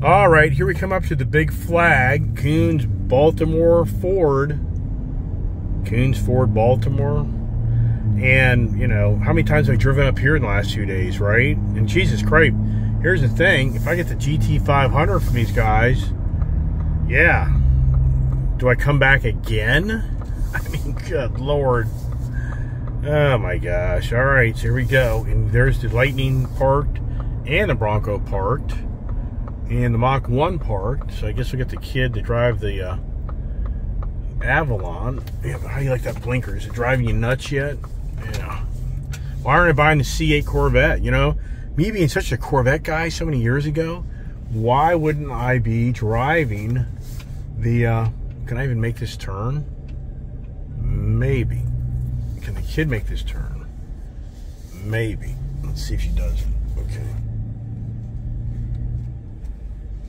All right, here we come up to the big flag, Koons, Baltimore Ford. Koons Ford Baltimore. And, you know, how many times have I driven up here in the last two days, right? And Jesus Christ, here's the thing. If I get the GT500 from these guys, yeah. Do I come back again? I mean, good Lord. Oh my gosh. All right, so here we go. And there's the Lightning parked and the Bronco parked and the Mach 1 parked. So I guess we get the kid to drive the uh, Avalon. Yeah, but how do you like that blinker? Is it driving you nuts yet? Yeah. Why aren't I buying the C8 Corvette? You know, me being such a Corvette guy so many years ago, why wouldn't I be driving the, uh, can I even make this turn? Maybe. Can the kid make this turn? Maybe. Let's see if she does. Okay.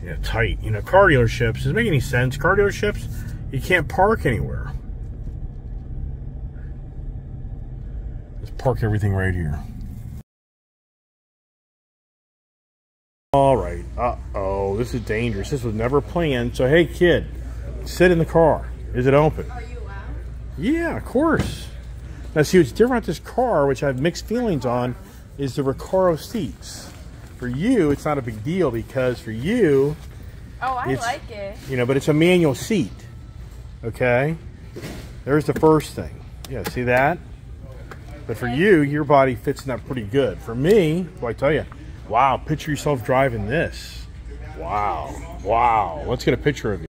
Yeah, tight. You know, car dealerships, does it make any sense? Car dealerships, you can't park anywhere. Let's park everything right here. All right. Uh-oh, this is dangerous. This was never planned. So, hey, kid, sit in the car. Is it open? Are you allowed? Yeah, of course. Now, see, what's different about this car, which I have mixed feelings on, is the Recaro seats. For you, it's not a big deal because for you, Oh, I like it. you know, but it's a manual seat. Okay? There's the first thing. Yeah, see that? But for you, your body fits in that pretty good. For me, well, I tell you, wow, picture yourself driving this. Wow. Wow. Let's get a picture of you.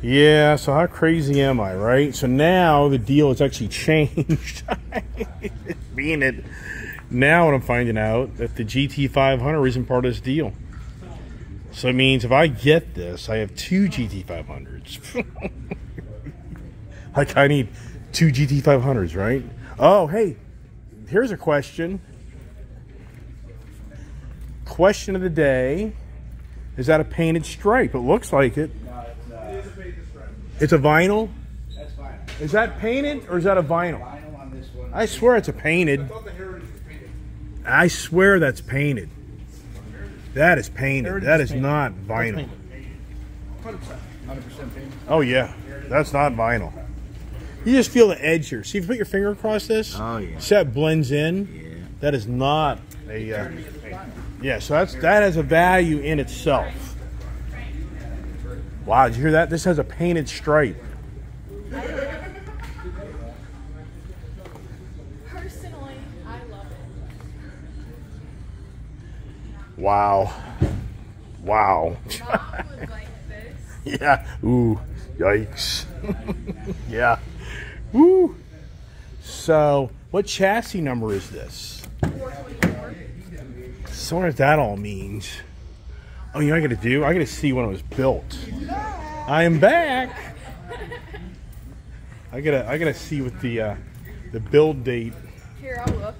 Yeah, so how crazy am I, right? So now the deal has actually changed. Being it now what I'm finding out that the GT500 isn't part of this deal. So it means if I get this, I have two GT500s. like I need two GT500s, right? Oh, hey, here's a question. Question of the day. Is that a painted stripe? It looks like it. Uh, it's a vinyl? That's fine. Is that painted or is that a vinyl? Vinyl on this one. I swear it's a painted. I swear that's painted. That is painted. That is not vinyl. 100%. 100% paint. Oh yeah, that's not vinyl. You just feel the edge here. See if you put your finger across this. Oh, yeah. See how it blends in. Yeah. That is not a. Uh, yeah, so that's that has a value in itself. Wow, did you hear that? This has a painted stripe. Personally, I love it. Wow. Wow. Like. Yeah. Ooh. Yikes. yeah. Woo. So, what chassis number is this? 424. So, what that all means? Oh, you know I got to do? I got to see when it was built. I am back. I gotta, I gotta see what the uh, the build date. Here, I'll look.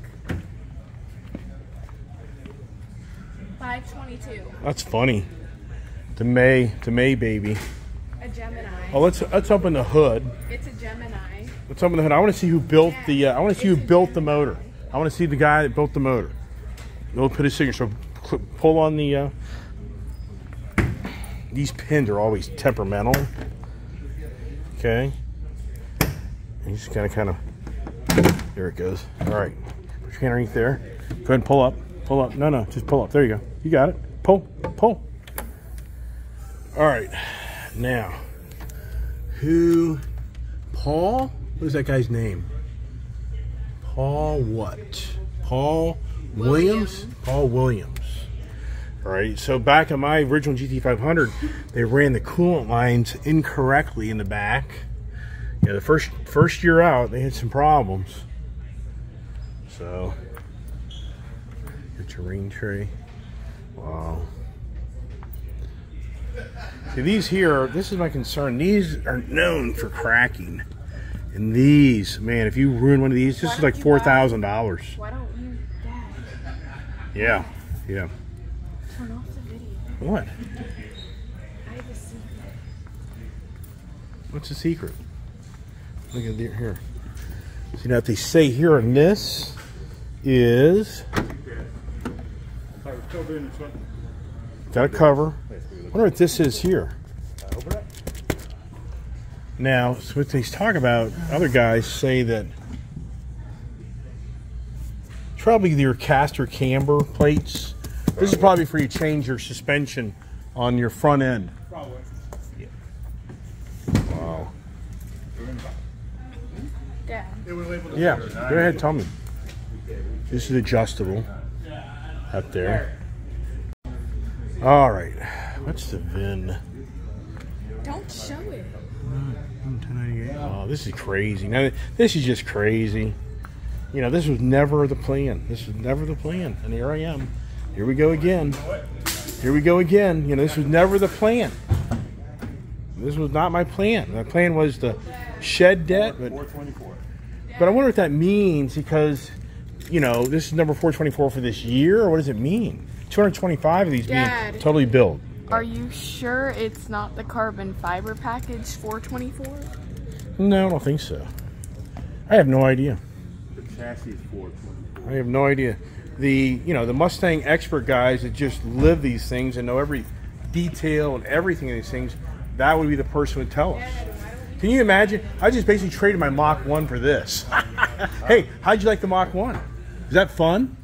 522. That's funny. The May, the May baby. A Gemini. Oh, let's let's open the hood. It's a Gemini. Let's open the hood. I want to see who built the. Uh, I want to see who built the motor. I want to see the guy that built the motor. We'll put his signature. So pull on the. Uh, these pins are always temperamental. Okay. And you just gotta kind of. There it goes. All right. Put your hand underneath there. Go ahead and pull up. Pull up. No, no, just pull up. There you go. You got it. Pull. Pull. All right. Now, who? Paul? What is that guy's name? Paul what? Paul Williams? Williams. Paul Williams. All right. So back in my original GT500, they ran the coolant lines incorrectly in the back. You know, the first first year out, they had some problems. So, your terrain tray. Wow. See, these here, this is my concern. These are known for cracking. And these, man, if you ruin one of these, this is like don't you buy- $4,000. Why don't you, Dad, Yeah, yeah. turn off the video? What? I have a secret. What's the secret? Look at the, here. See, now what they say here on this is Have a cover in the front. Got a cover. Let's see, look. wonder what this is here. Open up. Now, so what they talk about, other guys say that it's probably your caster camber plates. This is probably for you to change your suspension on your front end. Probably. Wow. Dad. They were labeled. Yeah, go ahead, tell me. This is adjustable up there. All right, what's the VIN? Don't show it. Oh, this is crazy. Now, this is just crazy. You know, this was never the plan. This was never the plan. And here I am. Here we go again. Here we go again. You know, this was never the plan. This was not my plan. My plan was to shed debt, but but I wonder what that means because, you know, this is number 424 for this year, or what does it mean? 225 of these Dad. being totally built. Are you sure it's not the carbon fiber package 424? No, I don't think so. I have no idea. The chassis is 424. I have no idea. The you know the Mustang expert guys that just live these things and know every detail and everything in these things, that would be the person who would tell us. Can you imagine? I just basically traded my Mach One for this. hey, how'd you like the Mach One? Is that fun?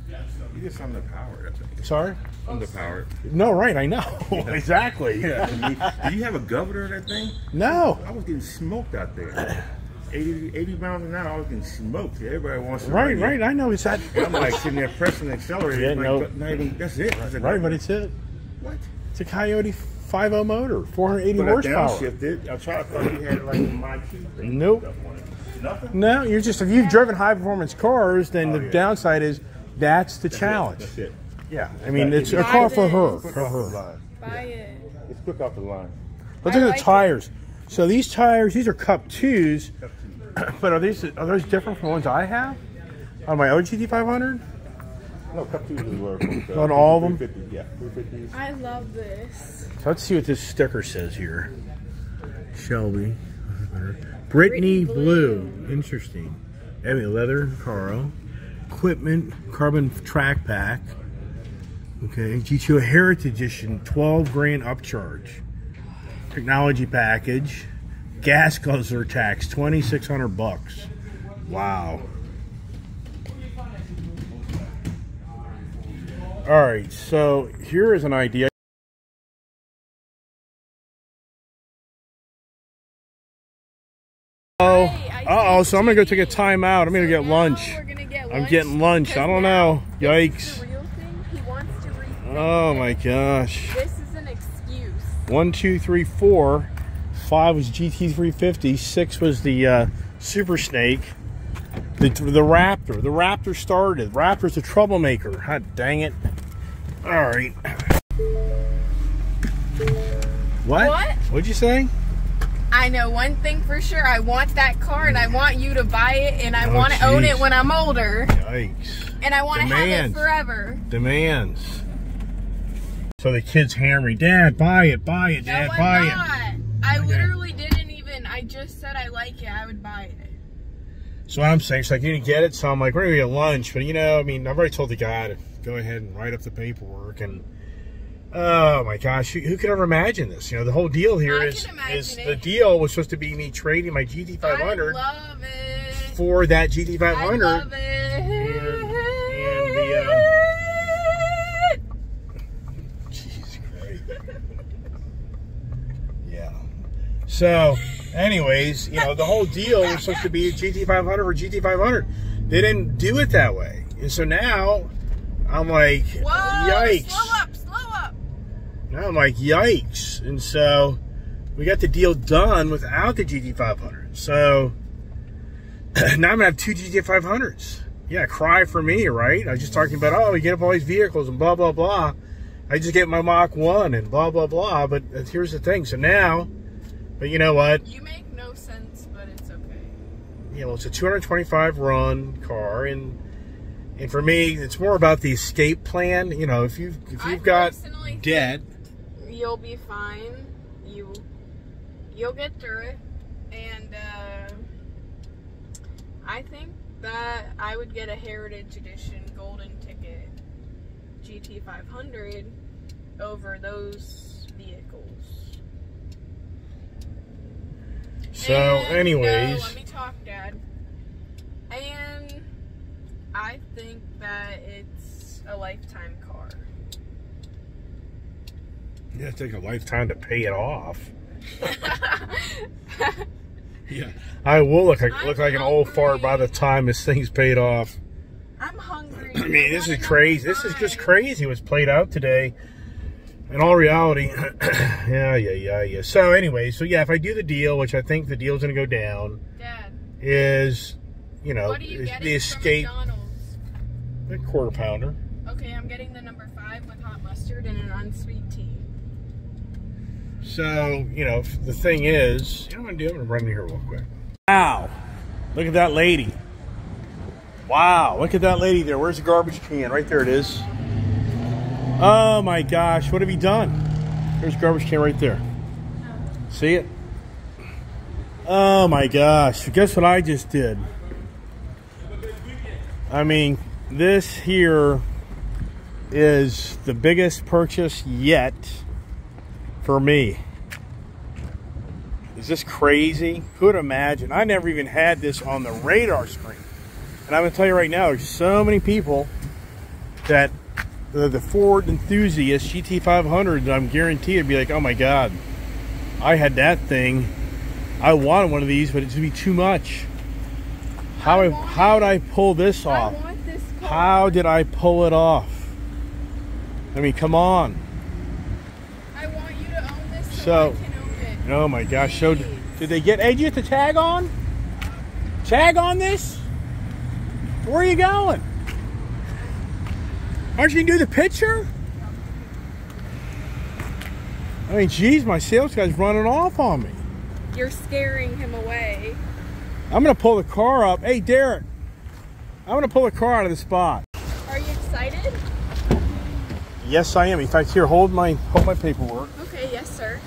You just underpowered. That's it. Sorry. Underpowered. No, right? I know exactly. Yeah. Did you have a governor in that thing? No. I was getting smoked out there. 80, 80 miles an hour, I was getting smoked. Everybody wants to Right, it. right. I know. It's that. I'm like sitting there pressing the accelerator. Yeah, like, no. but not even, that's it. I said, Right, but it's it. what? It's a Coyote 50 motor, 480 But I horsepower. downshifted. I tried to thought you had like my key thing. Nope. It. Nothing. No, you're just if you've driven high performance cars, then Oh, the yeah. downside is that's the challenge. That's it. Yeah, I mean it's a Buy car for this. her. Quick For her. Buy it. It's quick off the line. Let's look at like the it. tires. So these tires, these are Cup twos, Up to but are these are those different from the ones I have on my OGT 500? No, cup two is where it On all of them? 350, yeah, 350s. I love this. So let's see what this sticker says here. Shelby, Brittany Brittany Blue. Blue. Interesting. I mean, leather, Carl, equipment, carbon track pack. Okay, G2 Heritage Edition, 12 grand upcharge. Technology package, gas guzzler tax, 2600 bucks. Wow. All right, so here is an idea. Oh, uh oh. So I'm gonna go take a time out. I'm gonna get lunch. We're gonna get I'm getting lunch. I don't know. Yikes. the real thing. He wants to rethink Oh my gosh. This is an excuse. One, two, three, four. Five was GT350. Six was the uh, Super Snake. The, the Raptor. The Raptor started. Raptor's a troublemaker. God dang it. All right. What? What? What'd you say? I know one thing for sure. I want that car, and I want you to buy it, and I Oh, want to own it when I'm older, Yikes. and I want to have it Demands. forever. Demands. So the kids hammer me, Dad, buy it, buy it, Dad, no, buy it. not. I literally didn't even. I just said I like it. I would buy it. So I'm saying, she's like, you didn't get it, so I'm like, we're gonna get lunch, but you know, I mean, I've already told the guy to go ahead and write up the paperwork, and oh my gosh, who, who could ever imagine this? You know, the whole deal here I is is it. the deal was supposed to be me trading my I GT500 love it. for that I GT500. So, anyways, you know, the whole deal was supposed to be GT500 or GT500. They didn't do it that way. And so now I'm like, Whoa! yikes. Slow up, slow up. Now I'm like, yikes. And so we got the deal done without the GT500. So now I'm going to have two GT500s. Yeah, cry for me, right? I was just talking about, oh, we get up all these vehicles and blah, blah, blah. I just get my Mach 1 and blah, blah, blah. But here's the thing. So now, but you know what? You make no sense, but it's okay. you know, it's a 225 run car, and and for me, it's more about the escape plan. You know, if you if you've got personally think debt, You'll be fine. You, you'll get through it, and uh, I think that I would get a Heritage Edition golden ticket, GT500 over those vehicles. So, And, uh, anyways, no, let me talk, Dad. And I think that it's a lifetime car. yeah, take a lifetime to pay it off. Yeah, I will look like look like an old fart by the time this thing's paid off. I'm hungry. I mean, this is crazy. This is just five. crazy what's played out today. In all reality, yeah, yeah, yeah, yeah. So anyway, so yeah, if I do the deal, which I think the deal's going to go down, Dad, is you know what are you is the escape from McDonald's? a quarter pounder. Okay, I'm getting the number five with hot mustard and an unsweet tea. So you know the thing is, you know what I'm gonna do? I'm gonna run in here real quick. Wow, look at that lady. Wow, look at that lady there. Where's the garbage can? Right there it is. Oh my gosh, what have you done? There's garbage can right there. See it? Oh my gosh, guess what I just did? I mean, this here is the biggest purchase yet for me. Is this crazy? Who would imagine? I never even had this on the radar screen. And I'm to tell you right now, there's so many people that the, the Ford enthusiast GT500, I'm guaranteed would be like, oh my God, I had that thing. I wanted one of these, but it's going to be too much. How, I, how did I pull this off? I want this car. How did I pull it off? I mean, come on. I want you to own this so, So- I can own it. Oh my gosh! So, did they get? Hey, did you get the tag on? Tag on this? Where are you going? Aren't you gonna do the picture? I mean, geez, my sales guy's running off on me. You're scaring him away. I'm gonna pull the car up. Hey, Derek, I'm gonna pull the car out of the spot. Are you excited? Yes, I am. In fact, here, hold my hold my paperwork. Okay, yes, sir.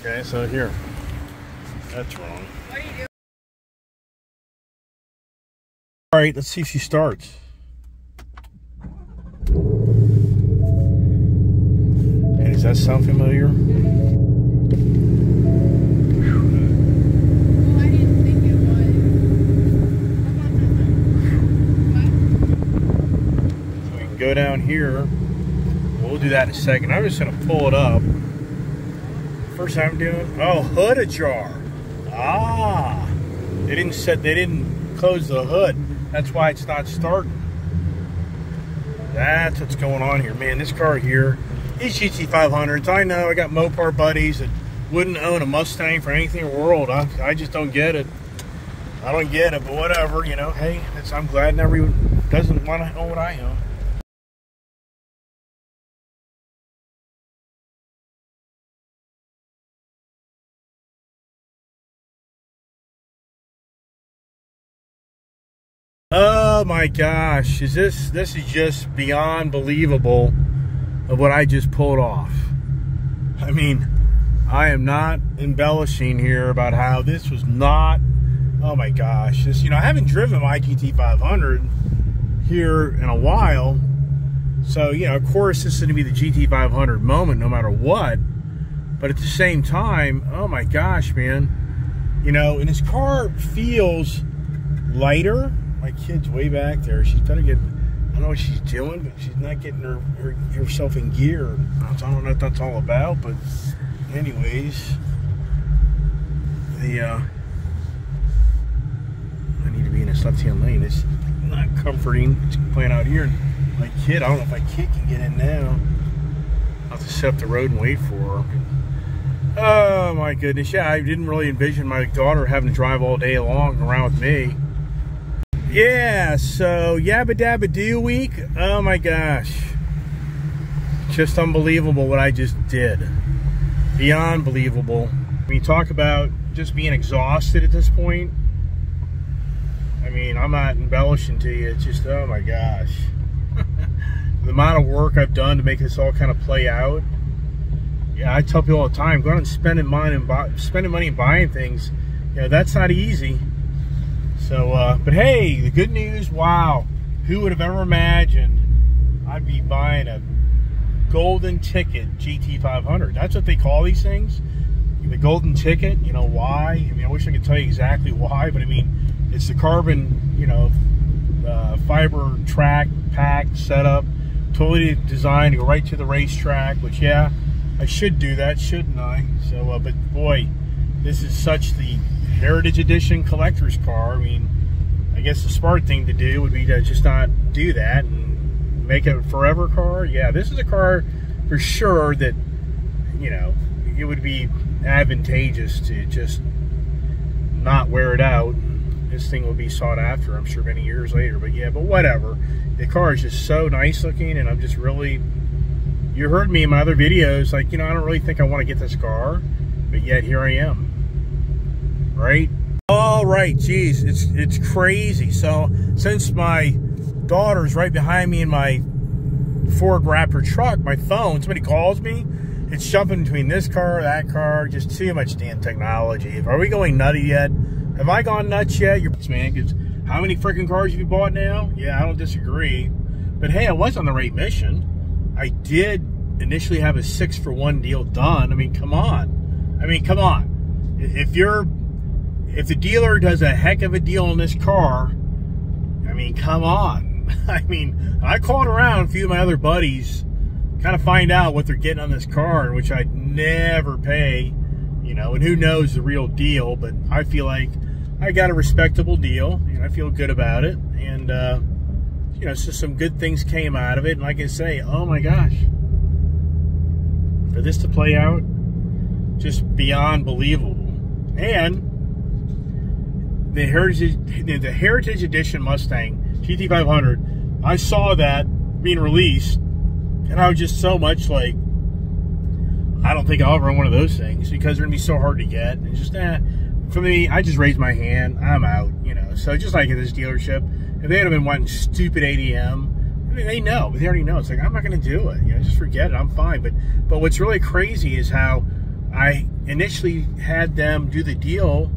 Okay, so here. That's wrong. What are you doing? All right, let's see if she starts. Does that sound familiar? So we can go down here. We'll do that in a second. I'm just gonna pull it up. First time I'm doing. Oh, hood ajar. Ah, they didn't set. They didn't close the hood. That's why it's not starting. That's what's going on here, man. This car here is GT500s. I know. I got Mopar buddies that wouldn't own a Mustang for anything in the world. I, I just don't get it. I don't get it, but whatever. You know, hey, it's, I'm glad everyone doesn't want to own what I own. Oh my gosh, is this this is just beyond believable of what I just pulled off. I mean, I am not embellishing here about how this was not oh my gosh, this you know, I haven't driven my GT 500 here in a while. So, you know, of course this is going to be the GT 500 moment no matter what. But at the same time, oh my gosh, man. You know, and this car feels lighter. My kid's way back there. She's better get. I don't know what she's doing, but she's not getting her, her herself in gear. I don't know what that's all about, but anyways, the uh, I need to be in this left-hand lane. It's not comforting. It's playing out here. My kid, I don't know if my kid can get in now. I'll to set up the road and wait for her. Oh my goodness! Yeah, I didn't really envision my daughter having to drive all day long around with me. Yeah, so Yabba Dabba Doo week. Oh my gosh. Just unbelievable what I just did. Beyond believable. When you talk about just being exhausted at this point, I mean, I'm not embellishing to you. It's just, oh my gosh. the amount of work I've done to make this all kind of play out. Yeah, I tell people all the time, going and spending money and buy, spending money and buying things, you know, that's not easy. So, uh, but hey, the good news, wow, who would have ever imagined I'd be buying a golden ticket GT500. That's what they call these things. The golden ticket. You know why? I mean, I wish I could tell you exactly why, but I mean, it's the carbon, you know, uh, fiber track pack setup, totally designed to go right to the racetrack. Which, yeah, I should do that, shouldn't I? So, uh, but boy, this is such the Heritage Edition collector's car. I mean, I guess the smart thing to do would be to just not do that and make it a forever car. Yeah, this is a car for sure that, you know, it would be advantageous to just not wear it out. This thing will be sought after, I'm sure, many years later. But yeah, but whatever. The car is just so nice looking, and I'm just really. You heard me in my other videos, like, you know, I don't really think I want to get this car, but yet here I am. Right? All right, geez, it's it's crazy. So since my daughter's right behind me in my Ford Raptor truck, my phone, somebody calls me, it's jumping between this car, that car, just too much damn technology. Are we going nutty yet? Have I gone nuts yet? You're man, because how many freaking cars have you bought now? Yeah, I don't disagree. But hey, I was on the right mission. I did initially have a six for one deal done. I mean, come on. I mean, come on. If you're if the dealer does a heck of a deal on this car, I mean, come on. I mean, I called around a few of my other buddies, kind of find out what they're getting on this car, which I'd never pay, you know, and who knows the real deal, but I feel like I got a respectable deal, and I feel good about it, and, uh, you know, so some good things came out of it, and I say, oh my gosh, for this to play out, just beyond believable. And the Heritage the Heritage Edition Mustang GT500, I saw that being released, and I was just so much like, I don't think I'll ever run one of those things because they're gonna be so hard to get. And just eh, for me, I just raised my hand. I'm out, you know. So just like at this dealership, if they had been wanting stupid ADM, I mean, they know, but they already know. It's like I'm not to do it. You know, just forget it. I'm fine. But but what's really crazy is how I initially had them do the deal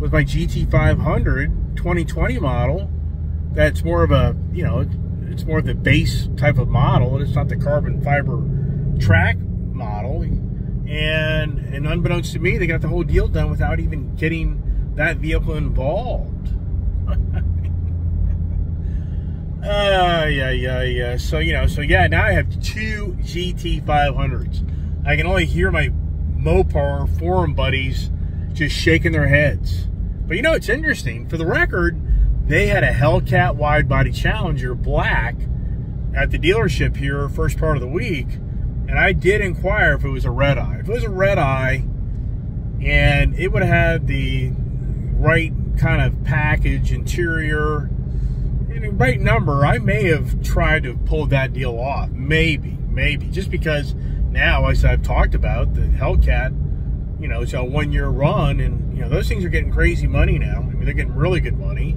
with my GT500 2020 model. That's more of a you know, it's more of the base type of model. It's not the carbon fiber track model. And and unbeknownst to me, they got the whole deal done without even getting that vehicle involved. Uh, yeah, yeah, yeah. So, you know, so yeah, now I have two GT500s. I can only hear my Mopar forum buddies just shaking their heads. But you know, it's interesting. For the record, they had a Hellcat wide body Challenger black at the dealership here first part of the week. And I did inquire if it was a red eye. If it was a red eye and it would have the right kind of package, interior, and right number, I may have tried to pull that deal off. Maybe, maybe. Just because now, as I've talked about, the Hellcat, you know, it's a one year run, and, you know, those things are getting crazy money now. I mean, they're getting really good money.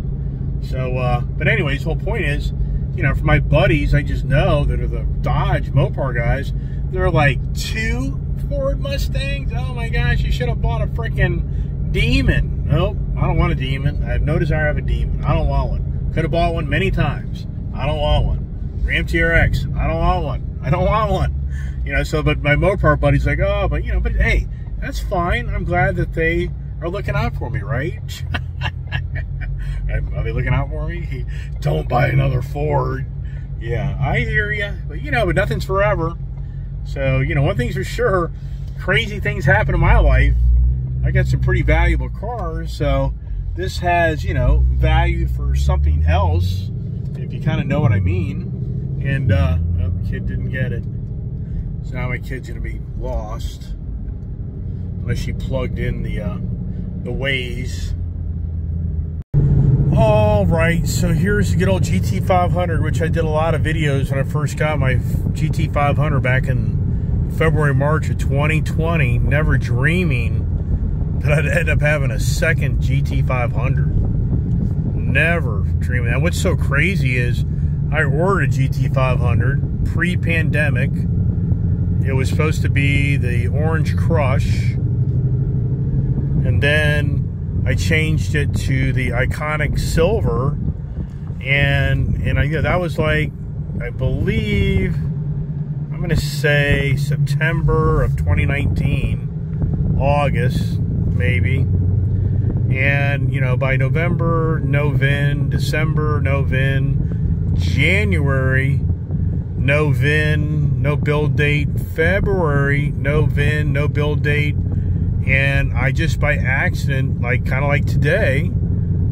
So, uh, but anyways, the whole point is, you know, for my buddies, I just know that are the Dodge Mopar guys, they're like two Ford Mustangs. Oh my gosh, you should have bought a freaking Demon. Nope, I don't want a Demon. I have no desire have a Demon. I don't want one. Could have bought one many times. I don't want one. Ram TRX. I don't want one. I don't want one. You know, so, but my Mopar buddy's like, oh, but, you know, but hey, that's fine. I'm glad that they are looking out for me, right? are they looking out for me? Don't buy another Ford. Yeah, I hear you. But, you know, but nothing's forever. So, you know, one thing's for sure, crazy things happen in my life. I got some pretty valuable cars, so this has, you know, value for something else, if you kind of know what I mean. And, uh, oh, kid didn't get it. So now my kid's going to be lost. Unless she plugged in the, uh, the Waze. All right, so here's the good old GT500, which I did a lot of videos when I first got my GT500 back in February, March of 2020, never dreaming that I'd end up having a second GT500. Never dreaming. And what's so crazy is I ordered a GT500 pre-pandemic. It was supposed to be the Orange Crush. And then I changed it to the iconic silver, and and I you know that was like I believe, I'm going to say September of 2019, August, maybe. And, you know, by November, no VIN, December, no VIN, January, no VIN, no build date, February, no VIN, no build date. And I just by accident, like kind of like today,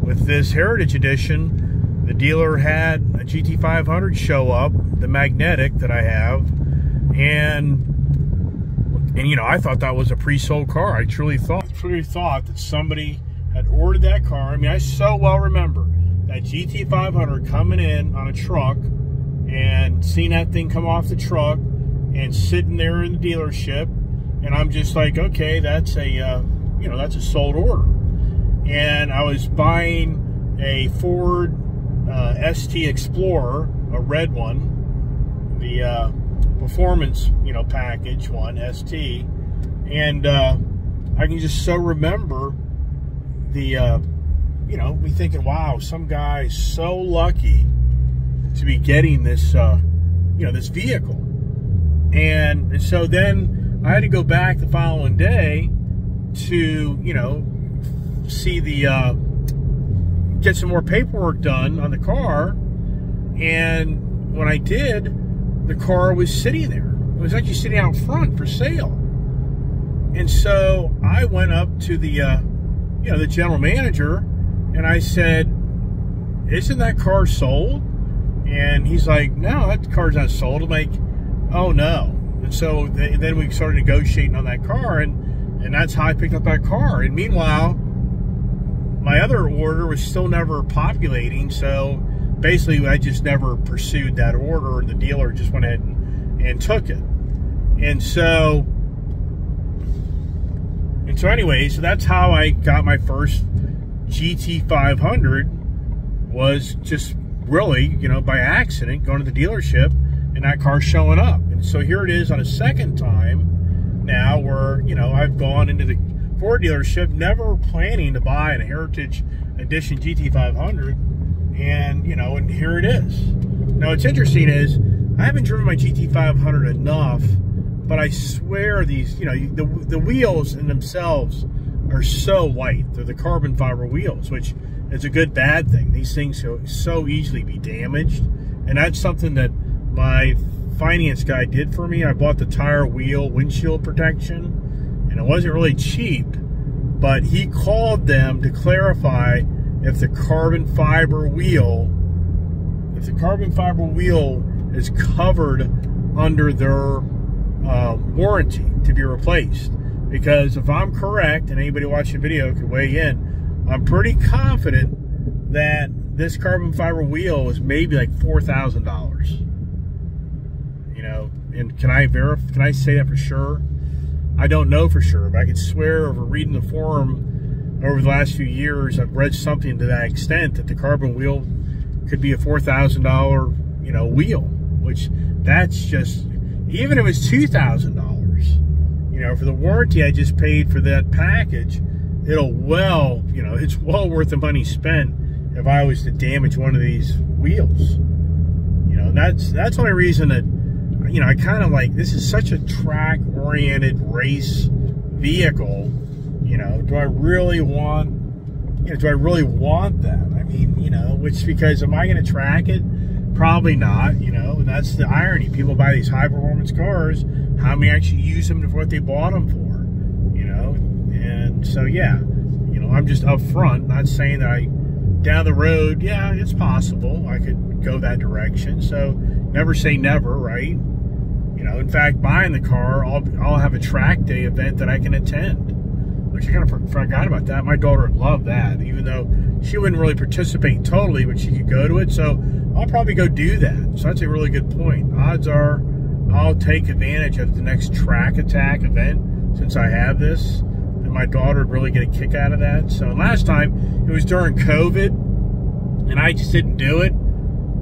with this Heritage Edition, the dealer had a GT500 show up, the magnetic that I have, and and you know I thought that was a pre-sold car. I truly thought, truly thought that somebody had ordered that car. I mean, I so well remember that GT500 coming in on a truck and seeing that thing come off the truck and sitting there in the dealership, and I'm just like, okay, that's a uh, you know that's a sold order. And I was buying a Ford uh, ST Explorer, a red one, the uh, performance, you know, package one, ST, and uh, I can just so remember the, uh, you know, me thinking, wow, some guy so lucky to be getting this, uh, you know, this vehicle, and so then I had to go back the following day to, you know, see the uh, get some more paperwork done on the car, and when I did, the car was sitting there. It was actually sitting out front for sale, and so I went up to the uh, you know the general manager, and I said, "Isn't that car sold?" And he's like, "No, that car's not sold." I'm like, "Oh no!" And so th then we started negotiating on that car, and and that's how I picked up that car. And meanwhile my other order was still never populating, so basically I just never pursued that order, and the dealer just went ahead and, and took it. And so, and so anyway, so that's how I got my first GT500 was just really, you know, by accident going to the dealership and that car showing up. So here it is on a second time now where, you know, I've gone into the Ford dealership, never planning to buy a Heritage Edition GT500, and you know, and here it is. Now, what's interesting is I haven't driven my GT500 enough, but I swear these, you know, the the wheels in themselves are so white. They're the carbon fiber wheels, which is a good bad thing. These things so, so easily be damaged, and that's something that my finance guy did for me. I bought the tire wheel windshield protection and it wasn't really cheap, but he called them to clarify if the carbon fiber wheel, if the carbon fiber wheel is covered under their uh, warranty to be replaced. Because if I'm correct, and anybody watching the video could weigh in, I'm pretty confident that this carbon fiber wheel is maybe like four thousand dollars. You know, and can I verify? Can I say that for sure? I don't know for sure, but I could swear over reading the forum over the last few years, I've read something to that extent that the carbon wheel could be a four thousand dollar, you know, wheel, which that's just even if it's two thousand dollars, you know, for the warranty I just paid for that package, it'll well, you know, it's well worth the money spent if I was to damage one of these wheels. You know, that's that's the only reason that you know, I kind of like this is such a track oriented race vehicle. You know, do I really want, you know, do I really want that? I mean, you know, which because am I going to track it? Probably not. You know, that's the irony. People buy these high performance cars. How many actually use them for what they bought them for? You know, and so yeah, you know, I'm just upfront, not saying that I down the road, yeah, it's possible I could go that direction. So never say never, right? You know, in fact, buying the car, I'll, I'll have a track day event that I can attend, which I kind of forgot about that. My daughter would love that, even though she wouldn't really participate totally, but she could go to it. So I'll probably go do that. So that's a really good point. Odds are I'll take advantage of the next track attack event since I have this. And my daughter would really get a kick out of that. So last time it was during COVID and I just didn't do it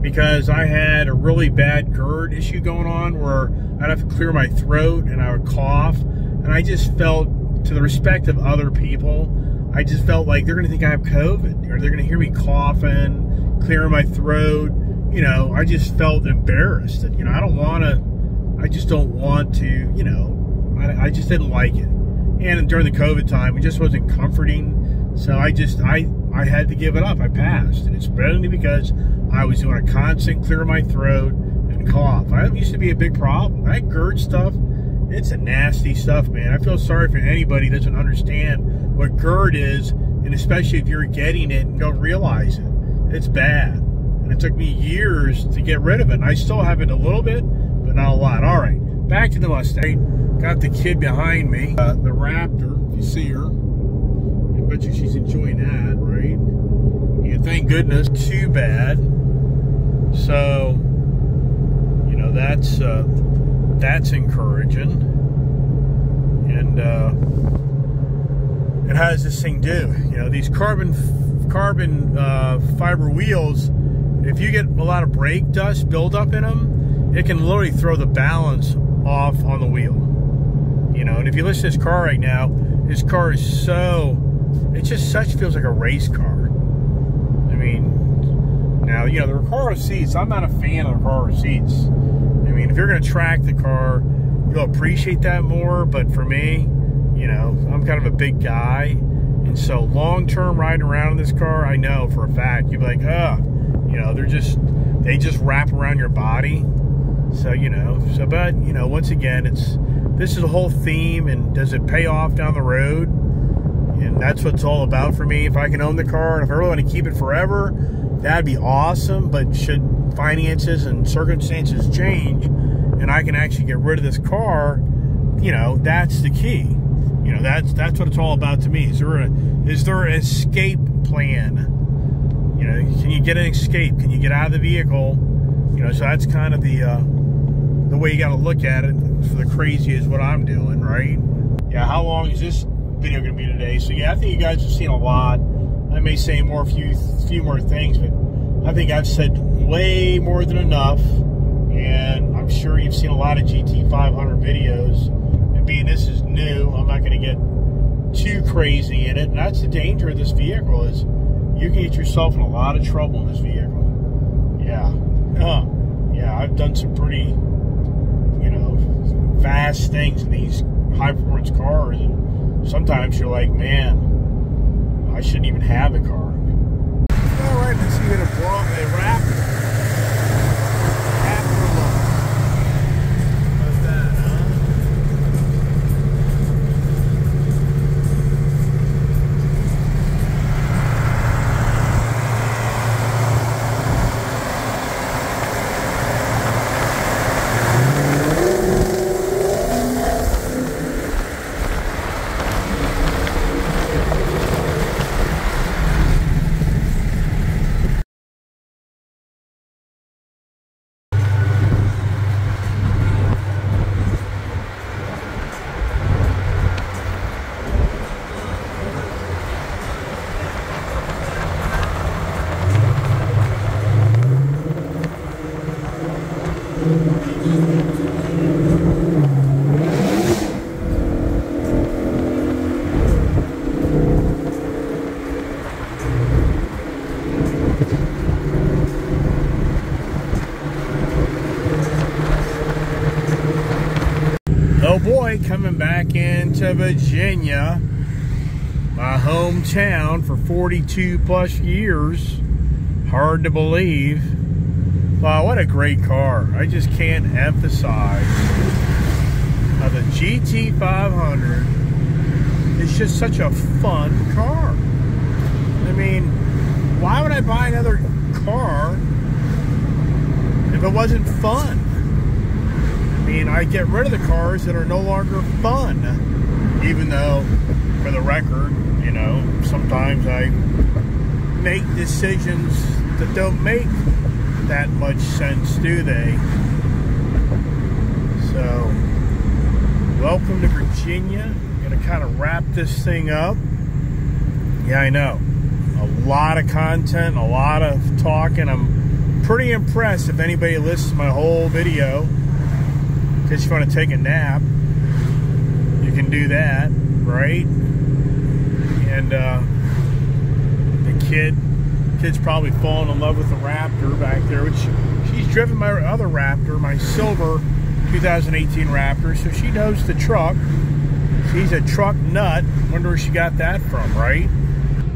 because I had a really bad GERD issue going on where I'd have to clear my throat and I would cough. And I just felt, to the respect of other people, I just felt like they're going to think I have COVID or they're going to hear me coughing, clearing my throat. you know, I just felt embarrassed that, you know, I don't want to, I just don't want to, you know, I, I just didn't like it. And during the COVID time, it just wasn't comforting. So I just, I, I had to give it up. I passed. And it's mainly because I was doing a constant clear my throat cough. I used to be a big problem. That GERD stuff, it's a nasty stuff, man. I feel sorry for anybody who doesn't understand what GERD is, and especially if you're getting it and don't realize it. It's bad. And it took me years to get rid of it. And I still have it a little bit, but not a lot. All right, back to the Mustang. Got the kid behind me, uh, the Raptor. If you see her, I bet you she's enjoying that, right? And thank goodness, too bad. So, you that's uh, that's encouraging. And uh, and how does this thing do? You know, these carbon carbon uh, fiber wheels, if you get a lot of brake dust buildup in them, it can literally throw the balance off on the wheel. You know, and if you listen to this car right now, this car is so, it just such feels like a race car. I mean, now, you know, the Recaro seats, I'm not a fan of the Recaro seats. I mean, if you're going to track the car, you'll appreciate that more, but for me, you know, I'm kind of a big guy. And so long term riding around in this car, I know for a fact, you'll be like, oh, you know, they're just, they just wrap around your body. So, you know, so, but, you know, once again, it's, this is a whole theme and does it pay off down the road? And that's what it's all about for me. If I can own the car and if I really want to keep it forever, that'd be awesome. But should finances and circumstances change and I can actually get rid of this car, you know, that's the key. You know, that's that's what it's all about to me. Is there a is there an escape plan? You know, can you get an escape? Can you get out of the vehicle? You know, so that's kind of the uh, the way you got to look at it. For the crazy is what I'm doing, right? Yeah. How long is this video going to be today? So yeah, I think you guys have seen a lot. I may say more, few few more things, but I think I've said way more than enough. And I'm sure you've seen a lot of GT500 videos And being this is new, I'm not going to get too crazy in it. And that's the danger of this vehicle is you can get yourself in a lot of trouble in this vehicle. Yeah. Yeah, I've done some pretty, you know, fast things in these high performance cars. And sometimes you're like, man, I shouldn't even have a car. All right, let's see a, a Raptor. coming into Virginia, my hometown for 42 plus years. Hard to believe. Wow, what a great car. I just can't emphasize how the GT500 is just such a fun car. I mean, why would I buy another car if it wasn't fun? I mean, I get rid of the cars that are no longer fun. Even though, for the record, you know, sometimes I make decisions that don't make that much sense, do they? So, welcome to Virginia. I'm going to kind of wrap this thing up. Yeah, I know. A lot of content, a lot of talking. I'm pretty impressed if anybody listens to my whole video you want to take a nap, can do that, right? And uh, the kid Kid's probably fallen in love with the Raptor back there, which she's driven my other Raptor, my silver 2018 Raptor, so she knows the truck. She's a truck nut. Wonder where she got that from, right?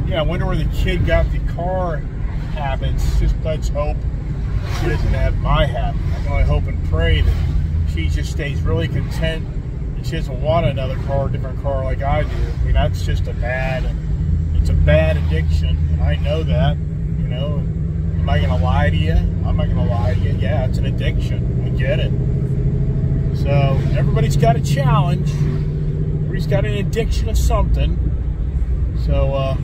Yeah, I wonder where the kid got the car habits. Just let's hope she doesn't have my habit. I can only hope and pray that she just stays really content she doesn't want another car, different car like I do. I mean, that's just a bad, it's a bad addiction, and I know that. You know, am I gonna lie to you? I'm not gonna lie to you. Yeah, it's an addiction. I get it. So everybody's got a challenge. Everybody's got an addiction of something. So, uh,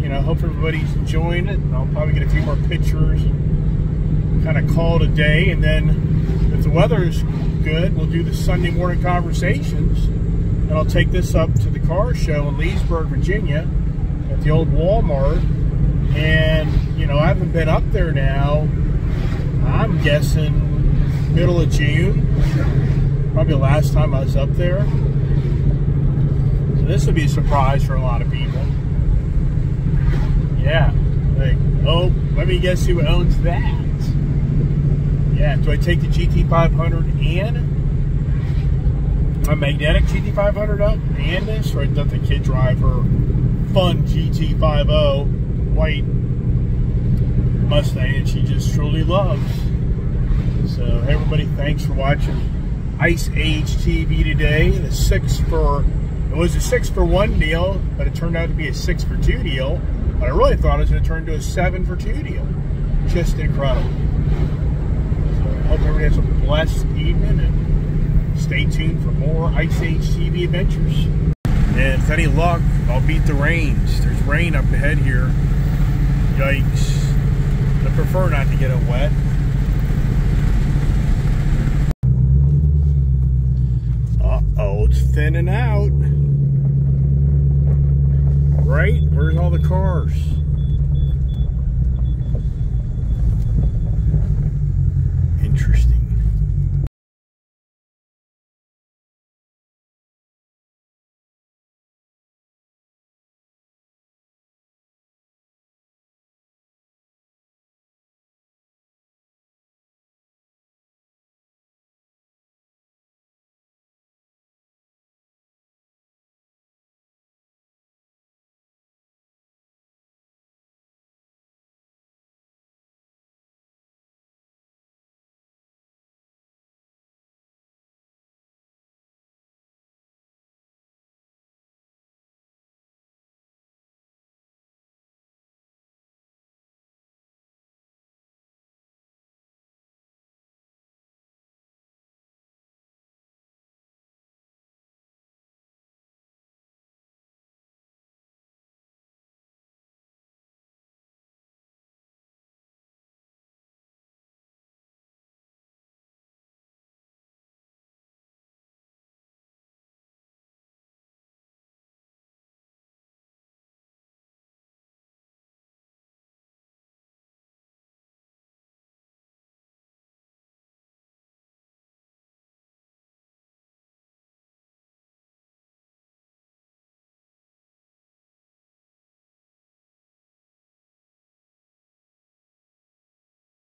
you know, hope everybody's enjoying it. And I'll probably get a few more pictures and kind of call it a day. And then if the weather's good, we'll do the Sunday morning conversations. And I'll take this up to the car show in Leesburg, Virginia at the old Walmart. And, you know, I haven't been up there now. I'm guessing middle of June. Probably the last time I was up there. So this will be a surprise for a lot of people. Yeah. Like, oh, let me guess who owns that. Yeah, do I take the GT500 and a magnetic GT500 up and this, or let the kid drive her fun GT50 white Mustang she just truly loves. So everybody, thanks for watching Ice Age TV today. The six for it was a six for one deal, but it turned out to be a six for two deal. But I really thought it was going to turn into a seven for two deal. Just incredible. Hope everybody has a blessed evening and stay tuned for more Ice Age TV adventures. And if any luck, I'll beat the rains. There's rain up ahead here. Yikes. I prefer not to get it wet. Uh-oh, it's thinning out. Right? Where's all the cars? Interesting.